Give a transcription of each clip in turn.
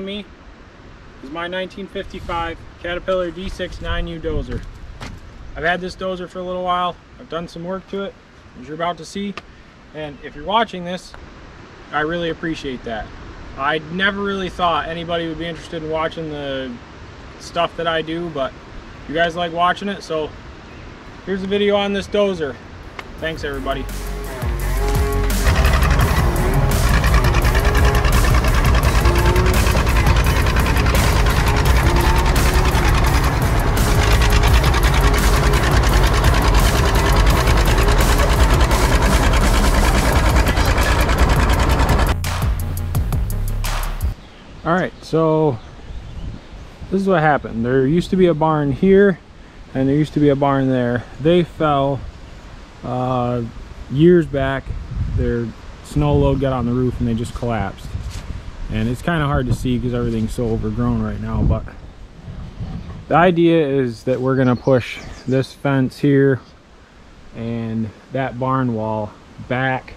behind me is my 1955 Caterpillar D6 9U dozer. I've had this dozer for a little while. I've done some work to it, as you're about to see. And if you're watching this, I really appreciate that. I never really thought anybody would be interested in watching the stuff that I do, but you guys like watching it, so here's a video on this dozer. Thanks everybody. So this is what happened. There used to be a barn here and there used to be a barn there. They fell uh, years back. Their snow load got on the roof and they just collapsed. And it's kind of hard to see because everything's so overgrown right now, but the idea is that we're gonna push this fence here and that barn wall back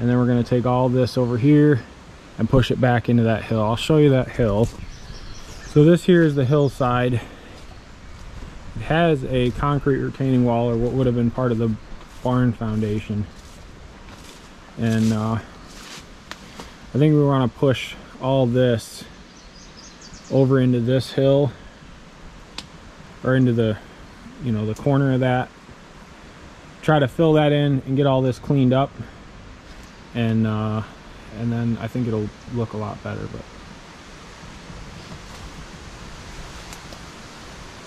and then we're gonna take all this over here and push it back into that hill. I'll show you that hill. So this here is the hillside. It has a concrete retaining wall or what would have been part of the barn foundation. And uh, I think we want to push all this over into this hill or into the you know the corner of that try to fill that in and get all this cleaned up and uh, and then I think it'll look a lot better but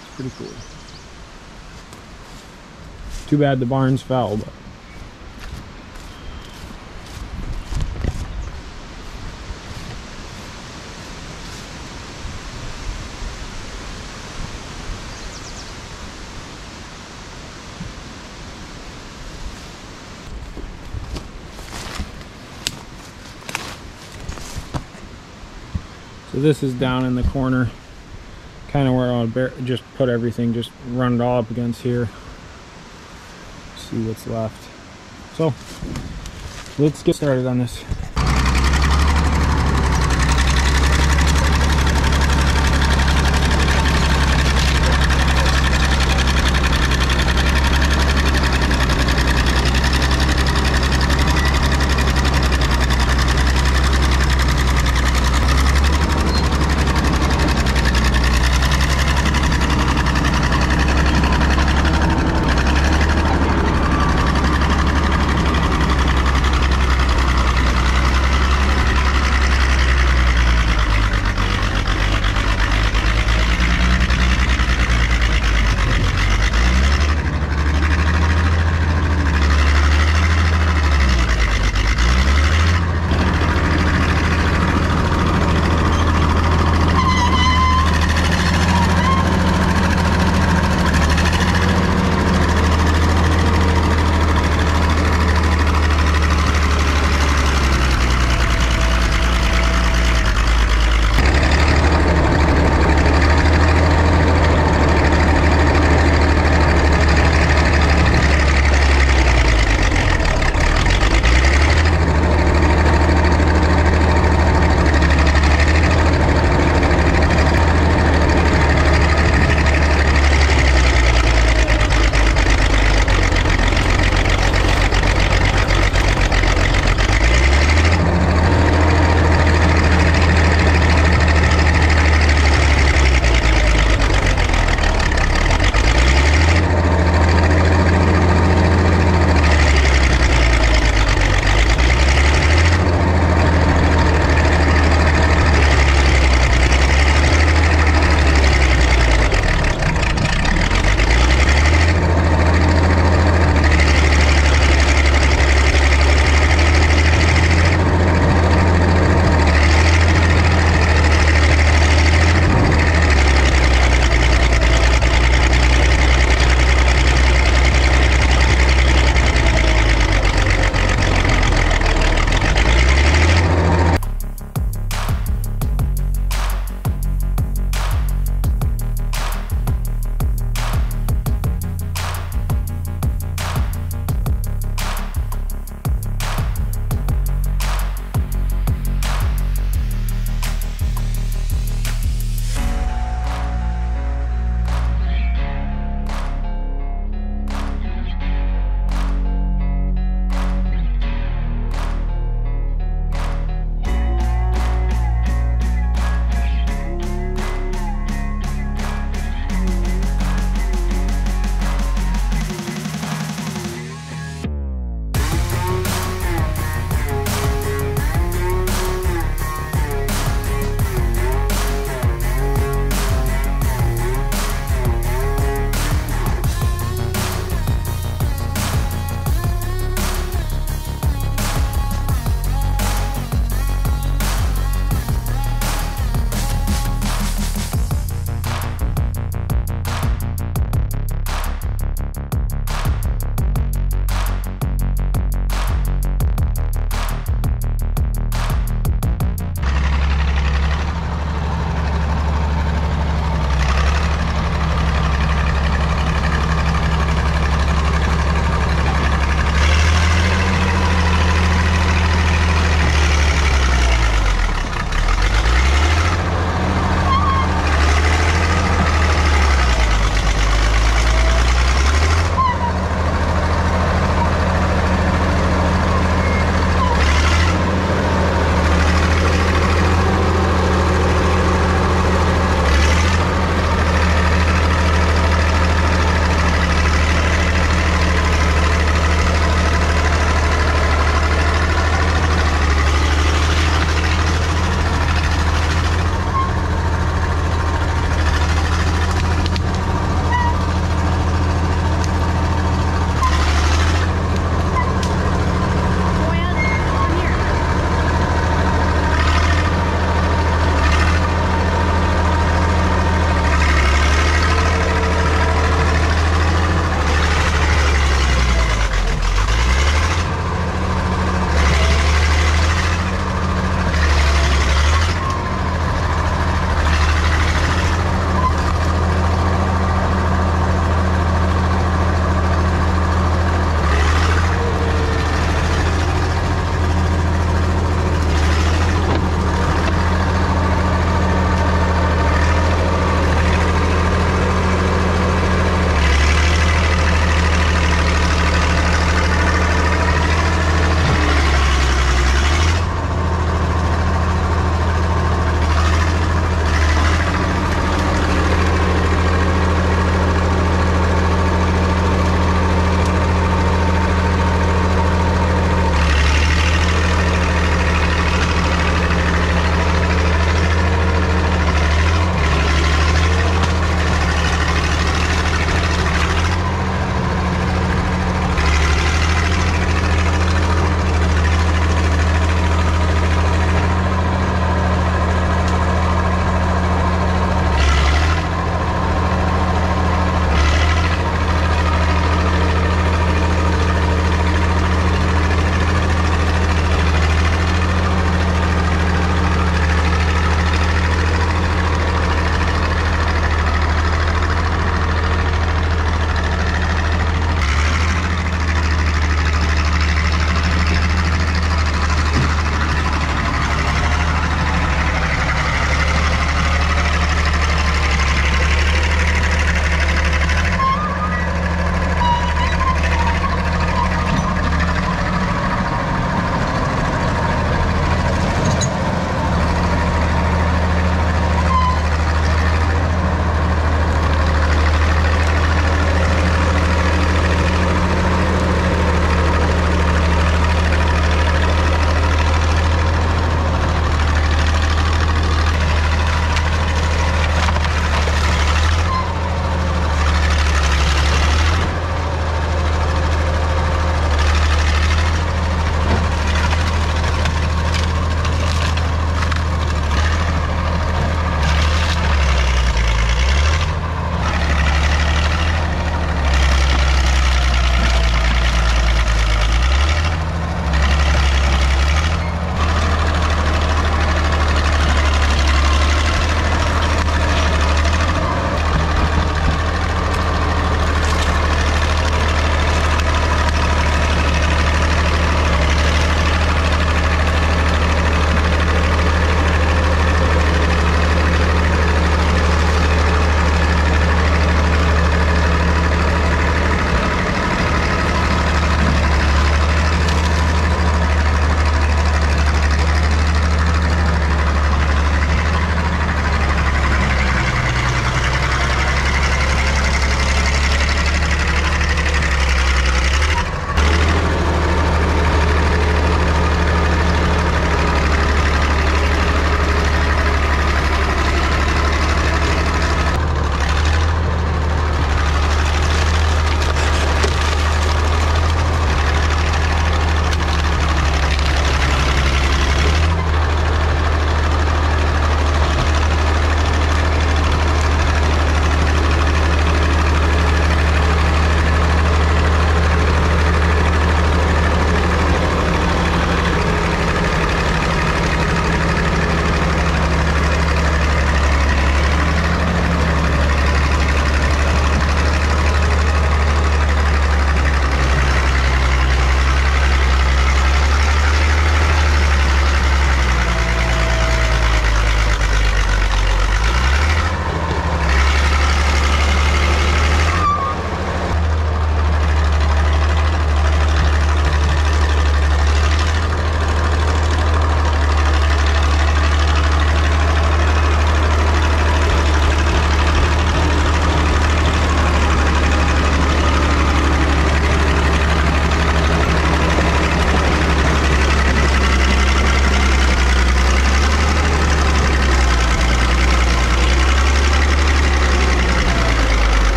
it's pretty cool. Too bad the barns fell but So this is down in the corner, kind of where I'll just put everything, just run it all up against here. See what's left. So let's get started on this.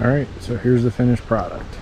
All right, so here's the finished product.